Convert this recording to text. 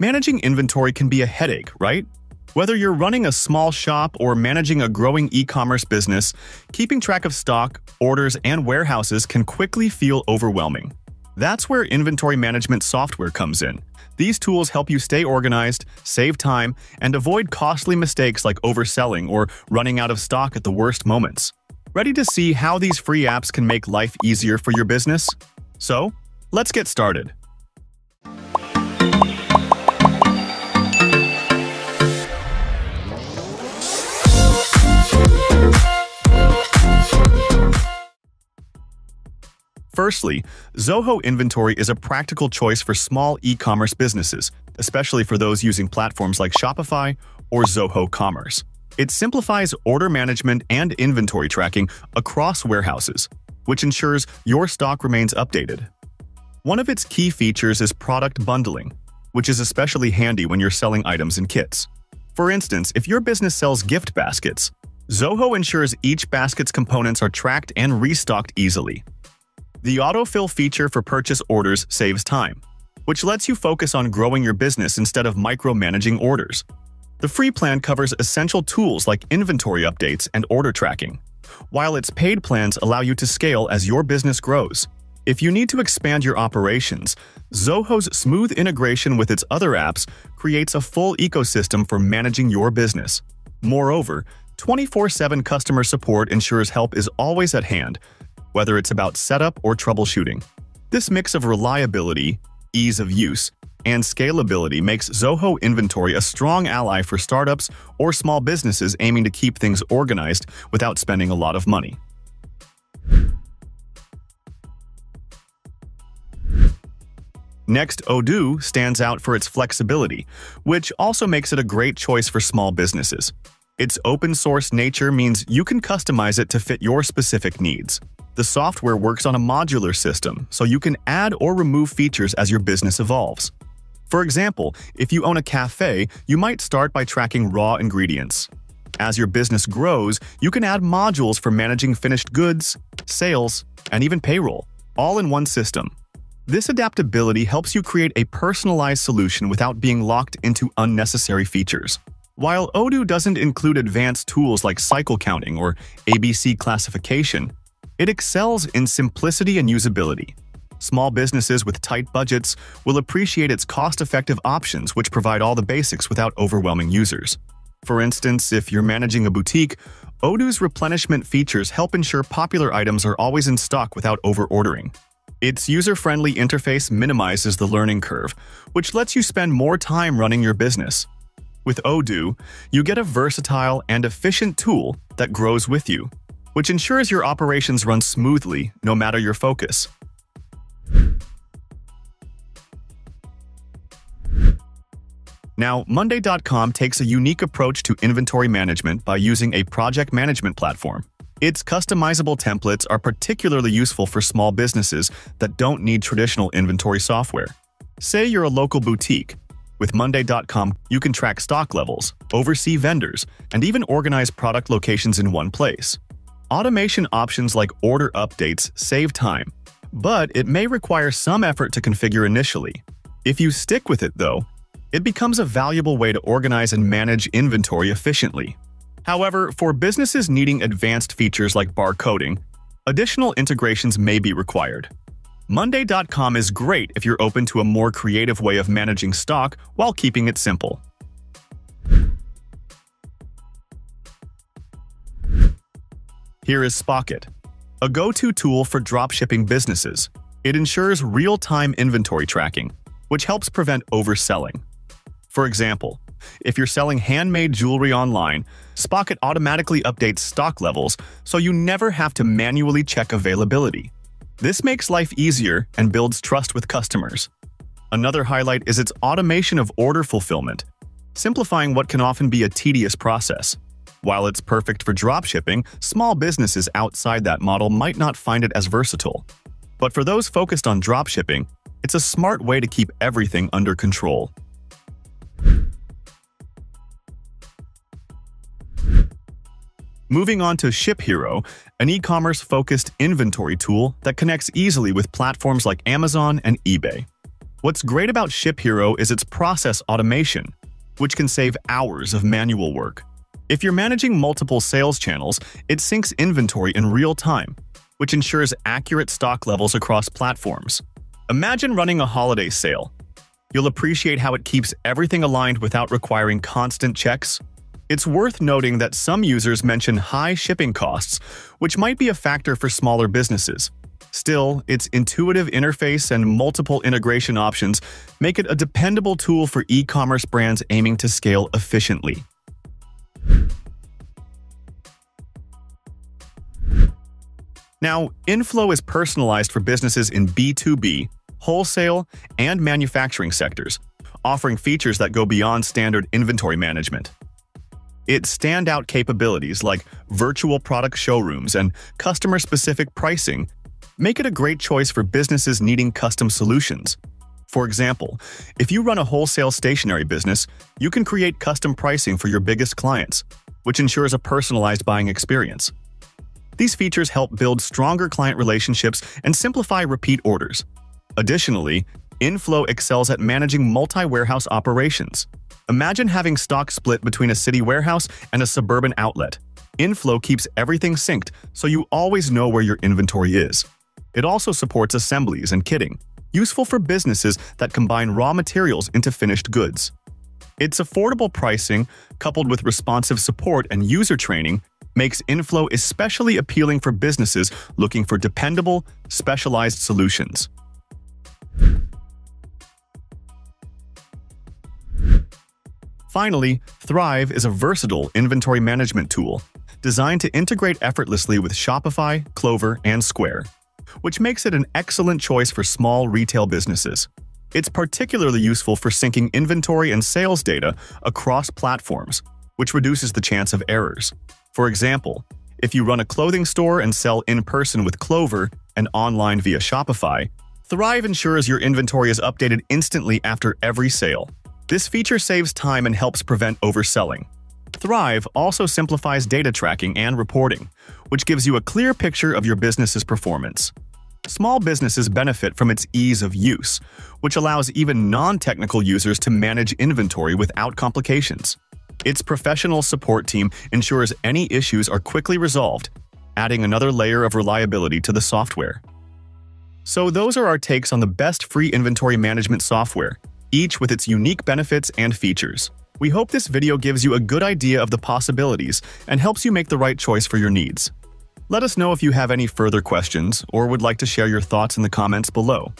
Managing inventory can be a headache, right? Whether you're running a small shop or managing a growing e-commerce business, keeping track of stock, orders, and warehouses can quickly feel overwhelming. That's where inventory management software comes in. These tools help you stay organized, save time, and avoid costly mistakes like overselling or running out of stock at the worst moments. Ready to see how these free apps can make life easier for your business? So, let's get started. Firstly, Zoho Inventory is a practical choice for small e-commerce businesses, especially for those using platforms like Shopify or Zoho Commerce. It simplifies order management and inventory tracking across warehouses, which ensures your stock remains updated. One of its key features is product bundling, which is especially handy when you're selling items in kits. For instance, if your business sells gift baskets, Zoho ensures each basket's components are tracked and restocked easily, the autofill feature for purchase orders saves time, which lets you focus on growing your business instead of micromanaging orders. The free plan covers essential tools like inventory updates and order tracking, while its paid plans allow you to scale as your business grows. If you need to expand your operations, Zoho's smooth integration with its other apps creates a full ecosystem for managing your business. Moreover, 24-7 customer support ensures help is always at hand, whether it's about setup or troubleshooting. This mix of reliability, ease of use, and scalability makes Zoho Inventory a strong ally for startups or small businesses aiming to keep things organized without spending a lot of money. Next, Odoo stands out for its flexibility, which also makes it a great choice for small businesses. Its open-source nature means you can customize it to fit your specific needs. The software works on a modular system, so you can add or remove features as your business evolves. For example, if you own a cafe, you might start by tracking raw ingredients. As your business grows, you can add modules for managing finished goods, sales, and even payroll, all in one system. This adaptability helps you create a personalized solution without being locked into unnecessary features. While Odoo doesn't include advanced tools like cycle counting or ABC classification, it excels in simplicity and usability. Small businesses with tight budgets will appreciate its cost-effective options which provide all the basics without overwhelming users. For instance, if you're managing a boutique, Odoo's replenishment features help ensure popular items are always in stock without over-ordering. Its user-friendly interface minimizes the learning curve, which lets you spend more time running your business. With Odoo, you get a versatile and efficient tool that grows with you which ensures your operations run smoothly no matter your focus. Now, Monday.com takes a unique approach to inventory management by using a project management platform. Its customizable templates are particularly useful for small businesses that don't need traditional inventory software. Say you're a local boutique. With Monday.com, you can track stock levels, oversee vendors, and even organize product locations in one place. Automation options like order updates save time, but it may require some effort to configure initially. If you stick with it, though, it becomes a valuable way to organize and manage inventory efficiently. However, for businesses needing advanced features like barcoding, additional integrations may be required. Monday.com is great if you're open to a more creative way of managing stock while keeping it simple. Here is Spocket, a go-to tool for dropshipping businesses. It ensures real-time inventory tracking, which helps prevent overselling. For example, if you're selling handmade jewelry online, Spocket automatically updates stock levels so you never have to manually check availability. This makes life easier and builds trust with customers. Another highlight is its automation of order fulfillment, simplifying what can often be a tedious process. While it's perfect for dropshipping, small businesses outside that model might not find it as versatile. But for those focused on dropshipping, it's a smart way to keep everything under control. Moving on to ShipHero, an e-commerce-focused inventory tool that connects easily with platforms like Amazon and eBay. What's great about ShipHero is its process automation, which can save hours of manual work. If you're managing multiple sales channels, it syncs inventory in real time, which ensures accurate stock levels across platforms. Imagine running a holiday sale. You'll appreciate how it keeps everything aligned without requiring constant checks. It's worth noting that some users mention high shipping costs, which might be a factor for smaller businesses. Still, its intuitive interface and multiple integration options make it a dependable tool for e-commerce brands aiming to scale efficiently. Now, Inflow is personalized for businesses in B2B, wholesale, and manufacturing sectors, offering features that go beyond standard inventory management. Its standout capabilities like virtual product showrooms and customer-specific pricing make it a great choice for businesses needing custom solutions. For example, if you run a wholesale stationery business, you can create custom pricing for your biggest clients, which ensures a personalized buying experience. These features help build stronger client relationships and simplify repeat orders. Additionally, Inflow excels at managing multi-warehouse operations. Imagine having stock split between a city warehouse and a suburban outlet. Inflow keeps everything synced, so you always know where your inventory is. It also supports assemblies and kitting, useful for businesses that combine raw materials into finished goods. Its affordable pricing, coupled with responsive support and user training, makes Inflow especially appealing for businesses looking for dependable, specialized solutions. Finally, Thrive is a versatile inventory management tool designed to integrate effortlessly with Shopify, Clover, and Square, which makes it an excellent choice for small retail businesses. It's particularly useful for syncing inventory and sales data across platforms, which reduces the chance of errors. For example, if you run a clothing store and sell in person with Clover and online via Shopify, Thrive ensures your inventory is updated instantly after every sale. This feature saves time and helps prevent overselling. Thrive also simplifies data tracking and reporting, which gives you a clear picture of your business's performance. Small businesses benefit from its ease of use, which allows even non-technical users to manage inventory without complications. Its professional support team ensures any issues are quickly resolved, adding another layer of reliability to the software. So those are our takes on the best free inventory management software, each with its unique benefits and features. We hope this video gives you a good idea of the possibilities and helps you make the right choice for your needs. Let us know if you have any further questions or would like to share your thoughts in the comments below.